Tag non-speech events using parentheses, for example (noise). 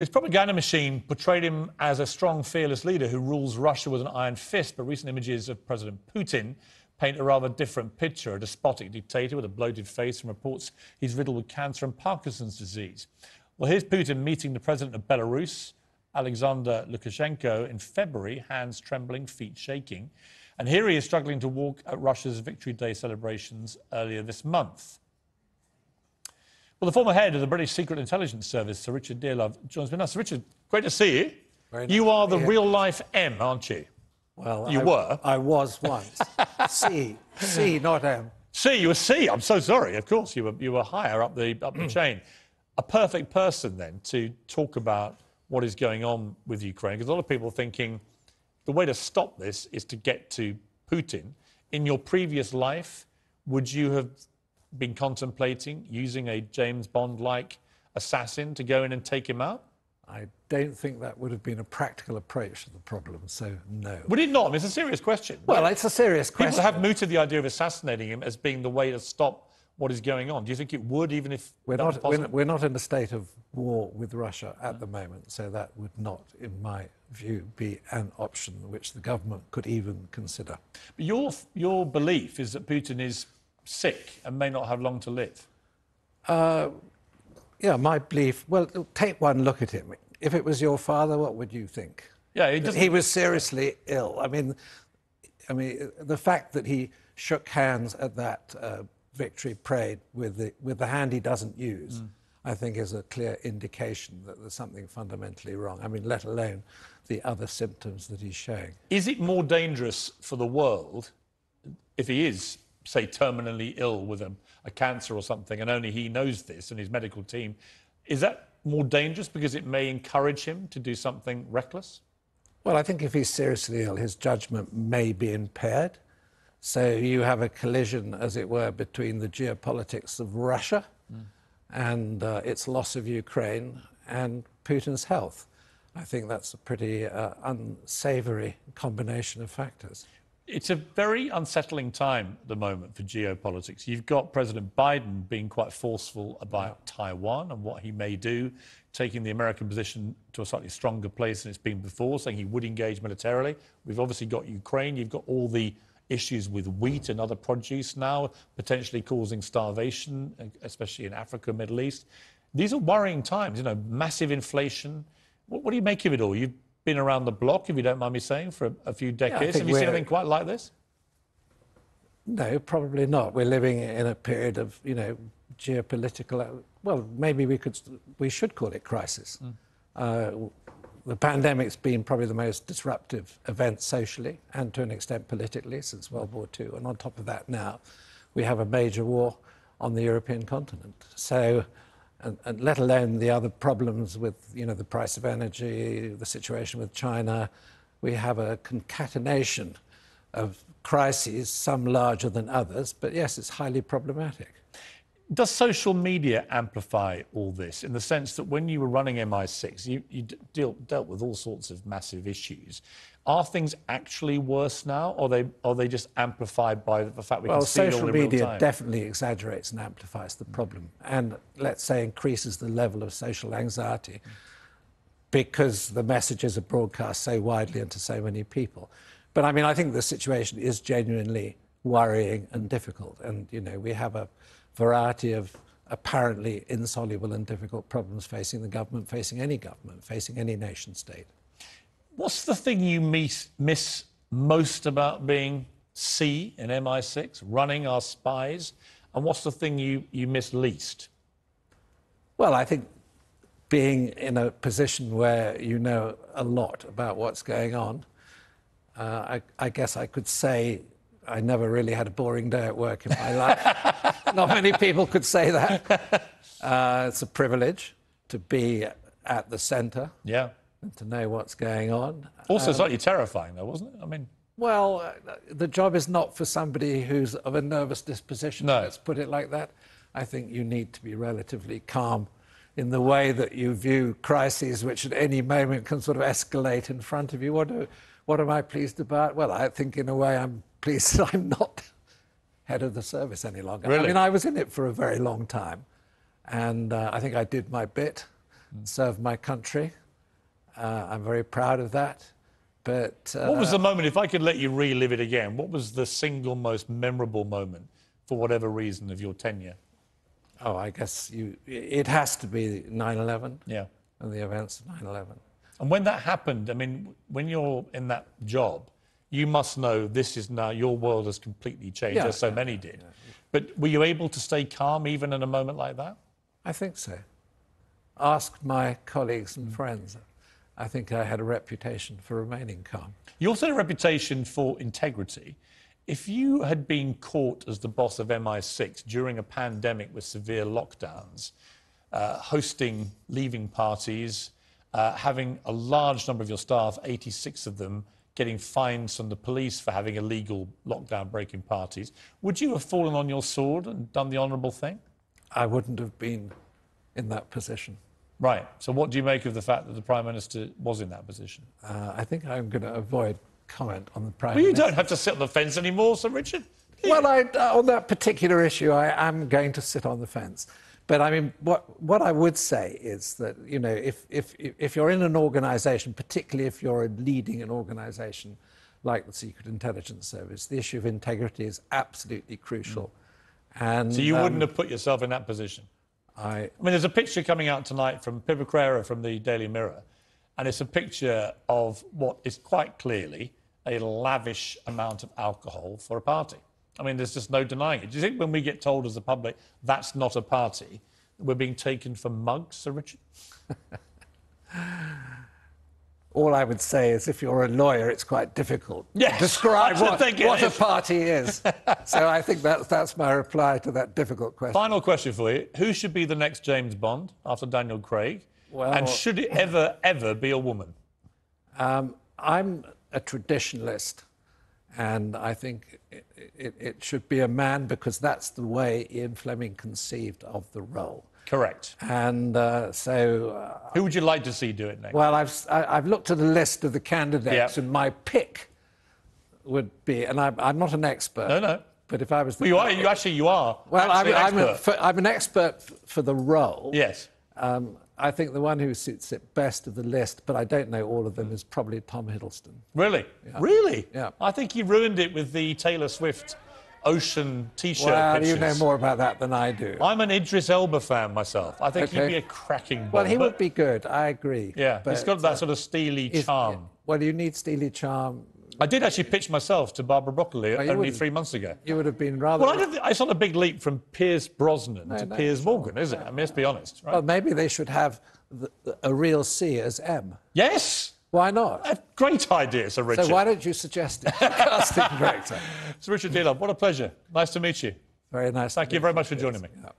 His propaganda machine portrayed him as a strong, fearless leader who rules Russia with an iron fist, but recent images of President Putin paint a rather different picture a despotic dictator with a bloated face and reports he's riddled with cancer and Parkinson's disease. Well, here's Putin meeting the president of Belarus, Alexander Lukashenko, in February, hands trembling, feet shaking. And here he is struggling to walk at Russia's Victory Day celebrations earlier this month. Well, the former head of the British Secret Intelligence Service, Sir Richard Dearlove, joins me now. Sir Richard, great to see you. Nice you are the real life M, aren't you? Well, you I, were. I was once. C, C, not M. C, you were C. I'm so sorry. Of course, you were you were higher up the up the mm. chain. A perfect person then to talk about what is going on with Ukraine, because a lot of people are thinking the way to stop this is to get to Putin. In your previous life, would you have been contemplating using a James Bond like assassin to go in and take him out? I don't think that would have been a practical approach to the problem, so no. Would it not? I mean, it's a serious question. Well, it's a serious question. People have mooted the idea of assassinating him as being the way to stop what is going on. Do you think it would, even if we're not we're, we're, not in a state of war with Russia at the moment, so that would not, in my view, be an option which the government could even consider. But your your belief is that Putin is sick and may not have long to live? Uh, yeah, my belief. Well, take one look at him. If it was your father, what would you think? Yeah, he, he was seriously ill. I mean, I mean, the fact that he shook hands at that uh, victory parade with the with the hand he doesn't use, mm. I think, is a clear indication that there's something fundamentally wrong. I mean, let alone the other symptoms that he's showing. Is it more dangerous for the world if he is say, terminally ill with a, a cancer or something, and only he knows this and his medical team, is that more dangerous because it may encourage him to do something reckless? Well, I think if he's seriously ill, his judgment may be impaired. So you have a collision, as it were, between the geopolitics of Russia mm. and uh, its loss of Ukraine and Putin's health. I think that's a pretty uh, unsavory combination of factors. It's a very unsettling time at the moment for geopolitics. You've got President Biden being quite forceful about Taiwan and what he may do, taking the American position to a slightly stronger place than it's been before, saying he would engage militarily. We've obviously got Ukraine. You've got all the issues with wheat and other produce now, potentially causing starvation, especially in Africa, Middle East. These are worrying times, you know, massive inflation. What, what do you make of it all? You've been around the block, if you don't mind me saying, for a, a few decades. Yeah, Have you seen anything quite like this? No, probably not. We're living in a period of, you know, geopolitical. Well, maybe we could, we should call it crisis. Mm. Uh, the pandemic's been probably the most disruptive event socially and to an extent politically since World War II. And on top of that, now we have a major war on the European continent. So and, and, let alone the other problems with you know the price of energy, the situation with China. We have a concatenation of crises, some larger than others, but yes, it's highly problematic. Does social media amplify all this in the sense that when you were running MI6, you, you deal, dealt with all sorts of massive issues? Are things actually worse now, or are they, are they just amplified by the fact we well, can see it all in real time? Well, social media definitely exaggerates and amplifies the problem, and let's say increases the level of social anxiety because the messages are broadcast so widely and to so many people. But I mean, I think the situation is genuinely worrying and difficult, and you know, we have a variety of apparently insoluble and difficult problems facing the government, facing any government, facing any nation state. What's the thing you miss, miss most about being C in MI6, running our spies? And what's the thing you, you miss least? Well, I think being in a position where you know a lot about what's going on. Uh, I, I, guess I could say I never really had a boring day at work in my life. (laughs) Not many people could say that. (laughs) Uh, it's a privilege to be at the centre. Yeah and to know what's going on. Also, um, slightly terrifying, though, wasn't it? I mean, well, uh, the job is not for somebody who's of a nervous disposition. No. Let's put it like that. I think you need to be relatively calm in the way that you view crises, which at any moment can sort of escalate in front of you. What, do, what am I pleased about? Well, I think in a way I'm pleased (laughs) that I'm not head of the service any longer. Really? I mean, I was in it for a very long time, and uh, I think I did my bit. And served my country. Uh, I'm very proud of that. But uh, What was the moment, if I could let you relive it again, what was the single most memorable moment, for whatever reason, of your tenure? oh, I guess you, it has to be 9/11 Yeah. and the events of 9/11. And when that happened, I mean, when you're in that job, you must know this is now your world has completely changed, Yeah, as so yeah, many did. But were you able to stay calm even in a moment like that? I think so. Ask my colleagues and friends. I think I had a reputation for remaining calm. You also had a reputation for integrity. If you had been caught as the boss of MI6 during a pandemic with severe lockdowns, uh, hosting leaving parties, uh, having a large number of your staff, 86 of them, getting fines from the police for having illegal lockdown breaking parties, would you have fallen on your sword and done the honourable thing? I wouldn't have been in that position. Right. So, what do you make of the fact that the Prime Minister was in that position? Uh, I think I'm going to avoid comment on the Prime Well, you Minister. don't have to sit on the fence anymore, Sir Richard. Well, I, uh, on that particular issue, I am going to sit on the fence. But I mean, what, what I would say is that, you know, if, if, if you're in an organization, particularly if you're leading an organization like the Secret Intelligence Service, the issue of integrity is absolutely crucial. And So, you um, wouldn't have put yourself in that position. I, I mean, there's a picture coming out tonight from Pippa from the Daily Mirror, and it's a picture of what is quite clearly a lavish amount of alcohol for a party. I mean, there's just no denying it. Do you think when we get told as the public that's not a party, we're being taken for mugs, Sir Richard? (laughs) all I would say is if you're a lawyer, it's quite difficult Yes, to describe what, what a party is. (laughs) so I think that's, that's my reply to that difficult question. Final question for you Who should be the next James Bond after Daniel Craig? Well- and should it (laughs) ever, ever be a woman? Um, I'm a traditionalist, and I think it, it, it should be a man because that's the way Ian Fleming conceived of the role. Correct. And uh, so, uh, Who would you like to see do it next? well, I've, I- I've looked at a list of the candidates, Yeah. and my pick would be, and I'm, I'm not an expert. No, no. But if I was the. Well, you are, you actually, you are. well, I'm, an I'm, a, expert. for, I'm an expert for the role. Yes. Um, I think the one who suits it best of the list, but I don't know all of them, is probably Tom Hiddleston. Really? Really? Yeah. I think he ruined it with the Taylor Swift ocean T-shirt Well, pictures. you know more about that than I do. I'm an Idris Elba fan myself. I think he'd be a cracking. Well, he would be good. I agree. Yeah, he's got that uh, sort of steely charm. Well, you need steely charm. I did actually pitch myself to Barbara Broccoli oh, you only three months ago. You would have been rather. Well, I don't think, it's not a big leap from Pierce Brosnan to no, Piers Morgan, is it? I mean, let's be honest, right? Well, maybe they should have the, a real C as M. yes! Why not? A great idea, Sir Richard. So why don't you suggest it? (laughs) Casting director. (laughs) Sir Richard Dearlove, what a pleasure. Nice to meet you. Very nice. Thank you very much for joining me. Yeah.